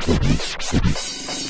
Subir, subir, subir.